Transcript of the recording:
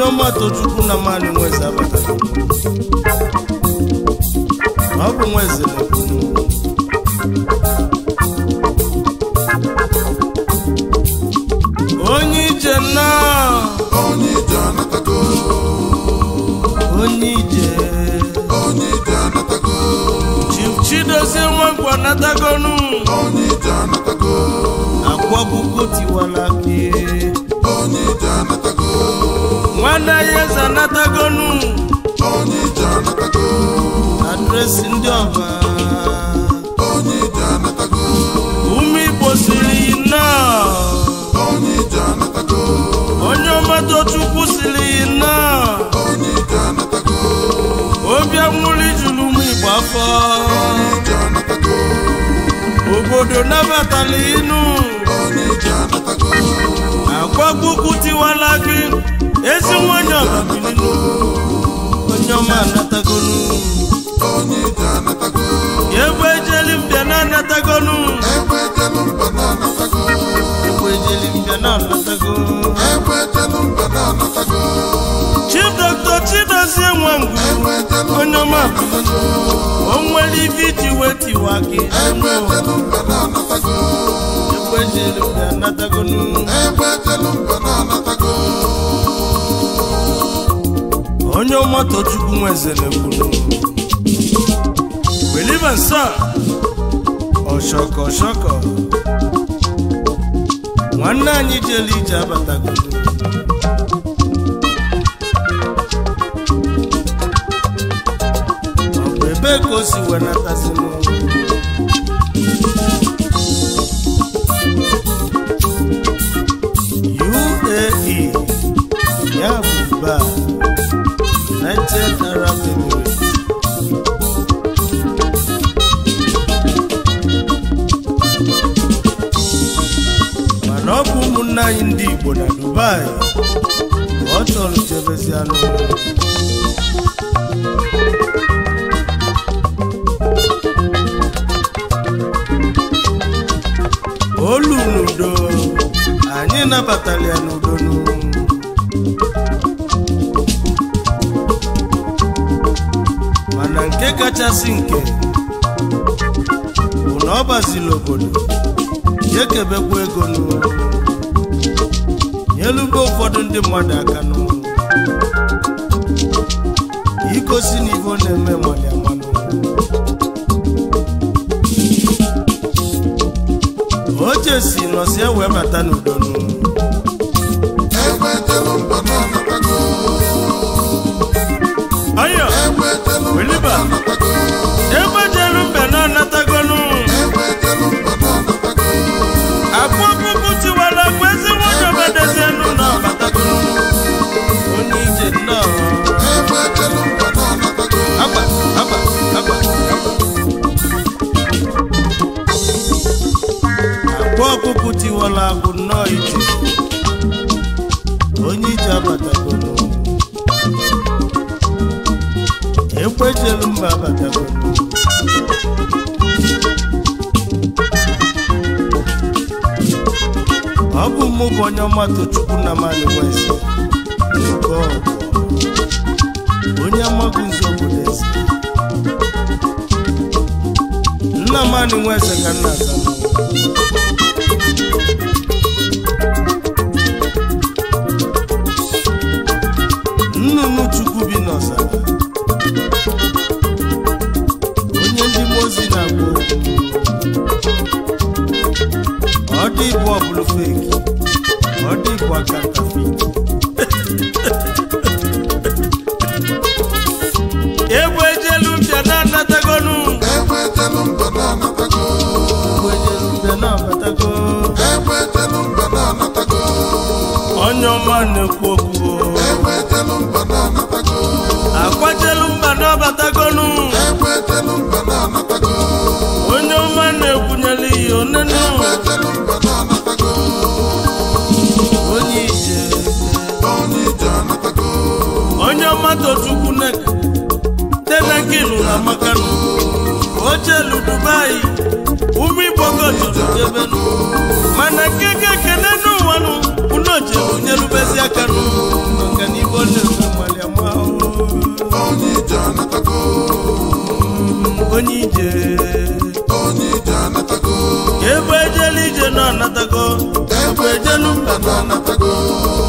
onye ọma Tochukwu na mmadụ nweze Ma ọ bụ nweze onye ije na onye ije anatago onye ije onye ije anatago chidozie nwagwụ anatagonu onye ije anatago akwọbụgo tiwala aka anatagonu onye ije anatago adresị ndị ọba onye ije anatago ume igbo siri nnọọ onye ije anatago onye ọmado chukwu siri nnọọ onye ije anatago obi amụrụ ijuru ụmụ igbo afọ onye ije anatago obodo nabatala inu onye ije anatago akwa gbukwu tiwala ezi nwanyị ọgabiligo onye ọma anatagonu egbe ejeli mbịa na anatagonu egbe ejeli mbịa na onye ọma o nwere ife iji wee gị egbe ejeli mbịa anatagonu egbe ejeli mbịa na onye ọmatọ chukwu nwezere kwuru believe in nsọ ọshọkọ ọshọkọ nwanne anyị jele ije abatagodo ọ bụ ebe ka o si wenatazinụ mana ọ bụ ụmụnne anyị ndị Igbo na Dubai ọ chọrọ chebezianụ olu n'udo anyị nabatara ya n'udo mana nke kachasị nke bụ na ọ jee kebekwa ego nụ. n'ụwa nyelube ụfọdụ ndị mmadụ aka nụ. ikosi na ife ọ na-eme mali amanụ oche si nọsi ewee bata n'udo n'ụwa Aya, Wiliba, mgbe ọkụkụ tiwala agụ nnọọ iti onye ije abatagolo ekwechelu mba abatagolo ọ bụ mụ bụ onye ọmatụ chukwu na mali west nke ọgụ onye amaghị nze obodo eze nna mani west ka nna asamụ ụbọchị egwu ejelu mpịa na anatagonu na onye ọma tochukwu tenekinu na makanu oche ludubai ụmụ igbo gochuru jebenu mana nkeke ekene n'ụwanụ unoche onye rubezi aka nụ maka n'ibe onye nwere ama onye ije ebe ejela ije nọ anatago ebe ejelu mba na anatago